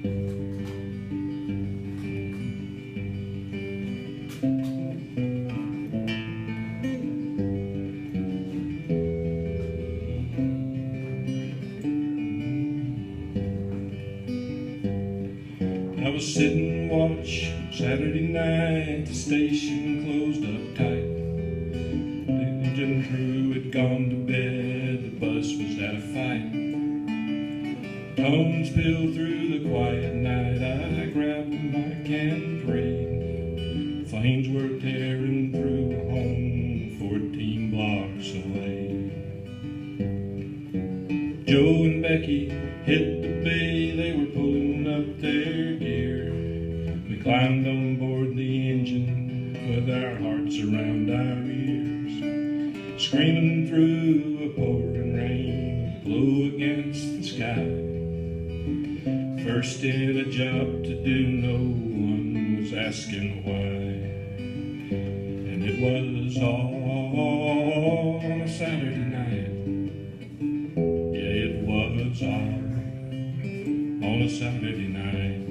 I was sitting watch Saturday night, the station closed up tight. The engine crew had gone to bed, the bus was out of fight. Tones peeled through Joe and Becky hit the bay, they were pulling up their gear. We climbed on board the engine with our hearts around our ears. Screaming through a pouring rain, blow against the sky. First in a job to do, no one was asking why. And it was all on a Saturday night. On a Saturday night.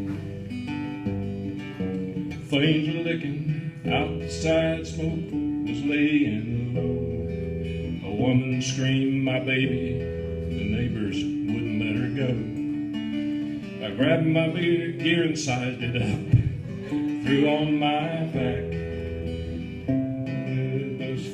Flames were licking outside, smoke was laying low. A woman screamed, my baby, the neighbors wouldn't let her go. I grabbed my beer gear and sized it up, threw on my back. It was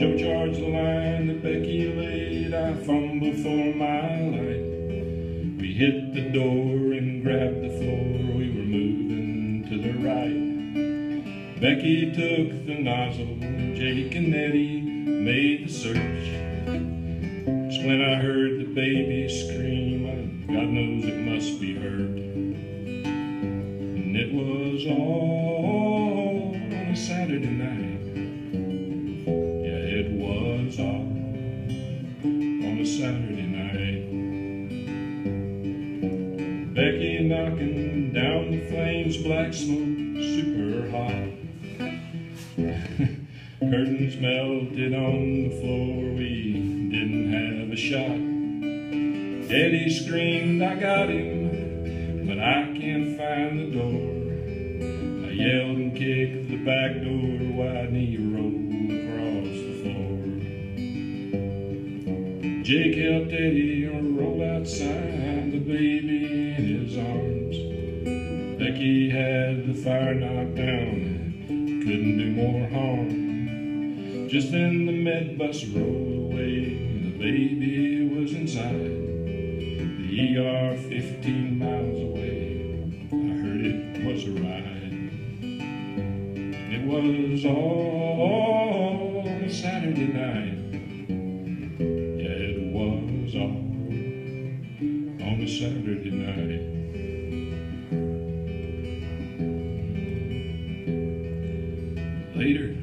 Joe charged the line that Becky laid. I fumbled for my light. We hit the door and grabbed the floor. We were moving to the right. Becky took the nozzle. Jake and Eddie made the search. Just when I heard the baby scream, God knows it must be hurt. And it was all on a Saturday night. On a Saturday night. Becky knocking down the flames, black smoke, super hot. Curtains melted on the floor, we didn't have a shot. Eddie screamed, I got him, but I can't find the door. I yelled and kicked the back door, wide knee rolled Jake helped Eddie roll outside, the baby in his arms. Becky had the fire knocked down, couldn't do more harm. Just then the med bus rolled away, and the baby was inside. The ER 15 miles away, I heard it was a ride. It was all on a Saturday night. All on a Saturday night. Later,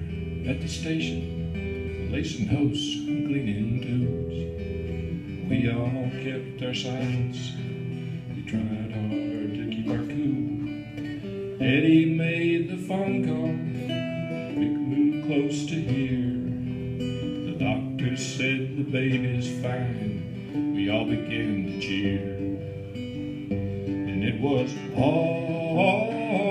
at the station, the lacing hosts, cleaning tubes. We all kept our silence. We tried hard to keep our cool. Eddie made the phone call. We moved close to hear. The doctor said the baby's fine. We all began to cheer. And it was all